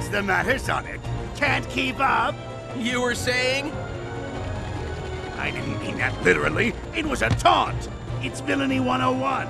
What's the matter, Sonic? Can't keep up? You were saying? I didn't mean that literally. It was a taunt. It's Villainy 101.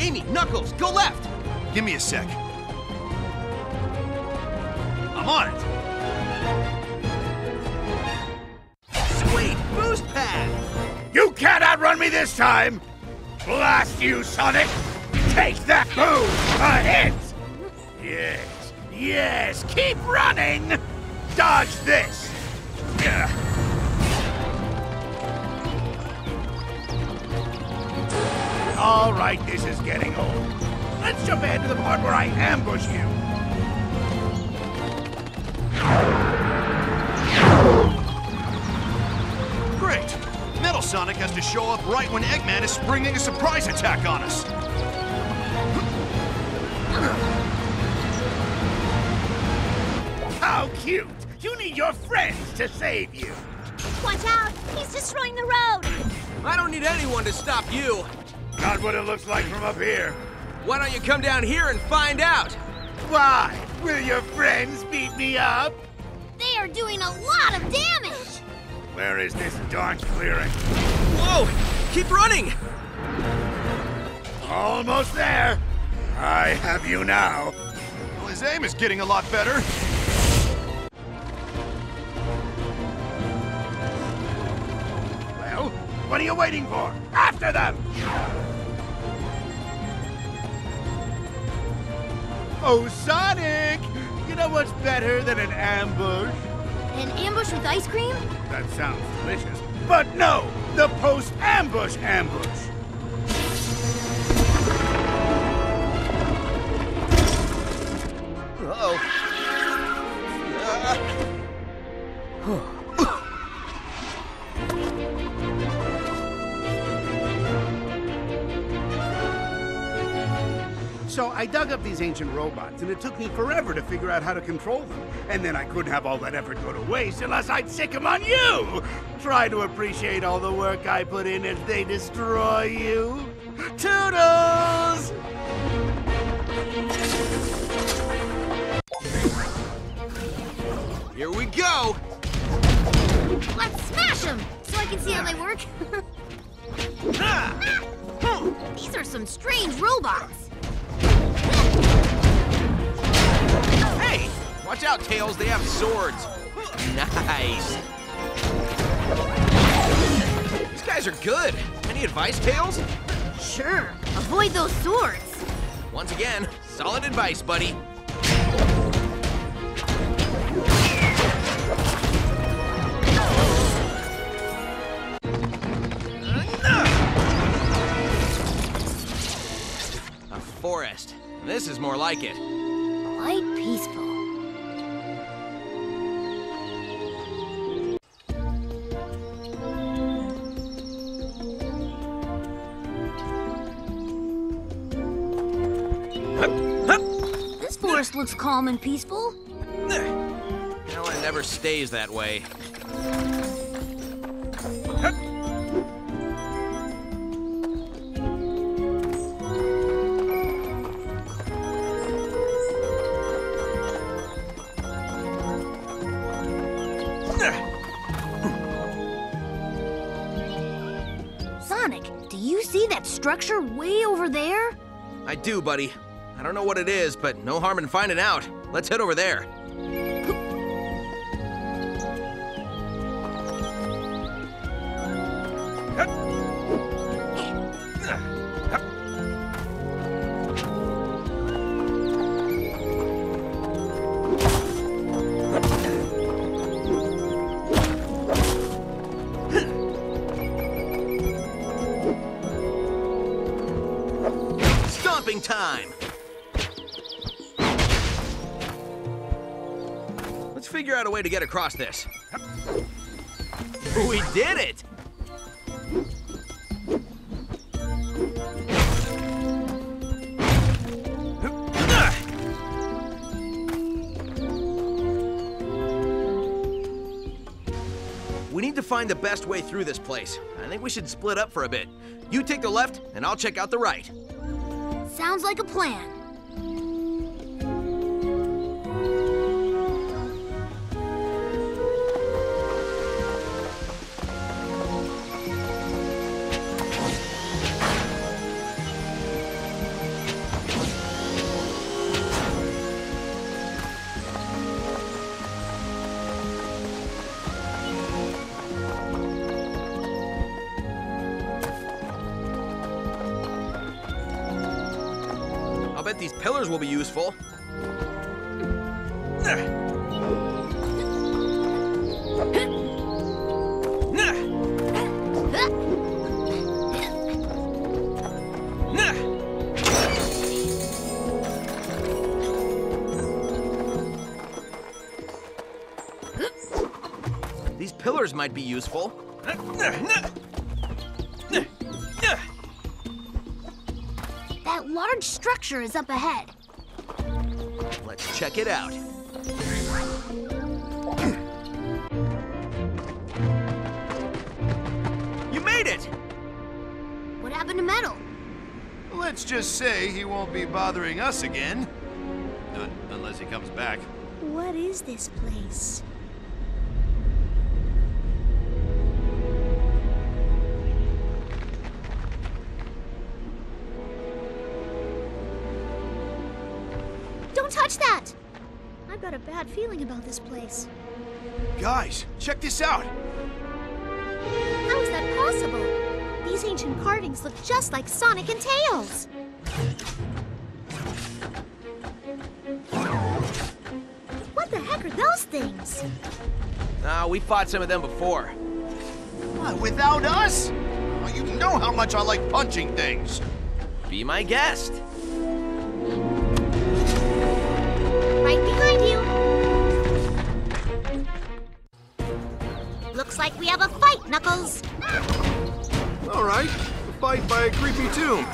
Amy, Knuckles, go left! Give me a sec. You can't outrun me this time! Blast you, Sonic! Take that move! A hit! Yes, yes, keep running! Dodge this! Yeah. All right, this is getting old. Let's jump ahead to the part where I ambush you. Sonic has to show up right when Eggman is springing a surprise attack on us. How cute! You need your friends to save you. Watch out! He's destroying the road! I don't need anyone to stop you. Not what it looks like from up here. Why don't you come down here and find out? Why? Will your friends beat me up? They are doing a lot of damage! Where is this dark clearing? Whoa! Keep running! Almost there. I have you now. Well, his aim is getting a lot better. Well, what are you waiting for? After them! Oh, Sonic! You know what's better than an ambush? An ambush with ice cream? That sounds delicious. But no! The post-ambush ambush! Uh-oh. So I dug up these ancient robots, and it took me forever to figure out how to control them. And then I couldn't have all that effort go to waste unless I'd sick 'em on you! Try to appreciate all the work I put in as they destroy you. Toodles! Here we go! Let's smash them! So I can see how they work. Ah! Ah! These are some strange robots. Out, Tails, they have swords. Nice. These guys are good. Any advice, Tails? Sure. Avoid those swords. Once again, solid advice, buddy. A forest. This is more like it. This forest looks calm and peaceful. Well, it never stays that way. Sonic, do you see that structure way over there? I do, buddy. I don't know what it is, but no harm in finding out. Let's head over there. Stomping time! Figure out a way to get across this. We did it! We need to find the best way through this place. I think we should split up for a bit. You take the left, and I'll check out the right. Sounds like a plan. I'll bet these pillars will be useful. These pillars might be useful. That large structure is up ahead. Let's check it out. You made it! What happened to Metal? Let's just say he won't be bothering us again. Un- unless he comes back. What is this place? Touch that! I've got a bad feeling about this place. Guys, check this out. How is that possible? These ancient carvings look just like Sonic and Tails. What the heck are those things? Ah, we fought some of them before. What, without us? Oh, you know how much I like punching things. Be my guest. Right behind you. Looks like we have a fight, Knuckles. All right, a fight by a creepy tomb.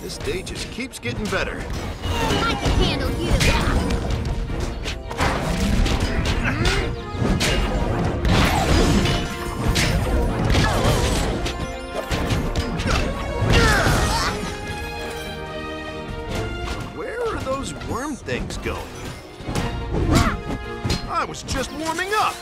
This day just keeps getting better. I can handle you. Where are those worm things going? I was just warming up.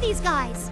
These. Guys,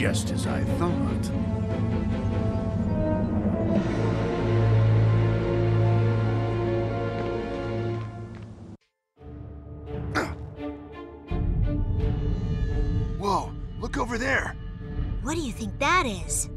Just as I thought. Whoa, look over there. What do you think that is?